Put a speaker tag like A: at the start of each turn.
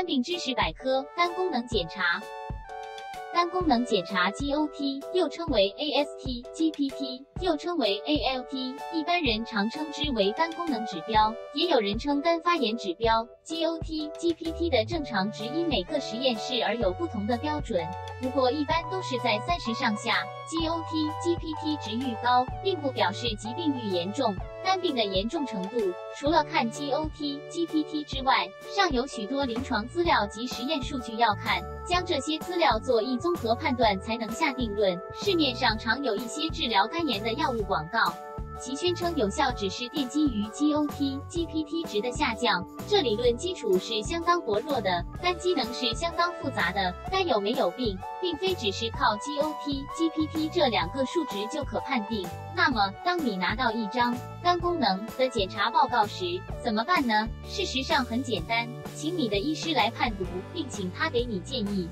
A: 肝病知识百科：肝功能检查。肝功能检查 （GOT） 又称为 AST、GPT，又称为 ALT，一般人常称之为肝功能指标，也有人称肝发炎指标。GOT、GPT 的正常值因每个实验室而有不同的标准，不过一般都是在三十上下。GOT、GPT 值愈高，并不表示疾病愈严重。肝病的严重程度，除了看 GOT、GPT 之外，尚有许多临床资料及实验数据要看，将这些资料做一综合判断才能下定论。市面上常有一些治疗肝炎的药物广告。其宣称有效只是奠基于 GOT、GPT 值的下降，这理论基础是相当薄弱的。肝机能是相当复杂的，肝有没有病，并非只是靠 GOT、GPT 这两个数值就可判定。那么，当你拿到一张肝功能的检查报告时，怎么办呢？事实上很简单，请你的医师来判读，并请他给你建议。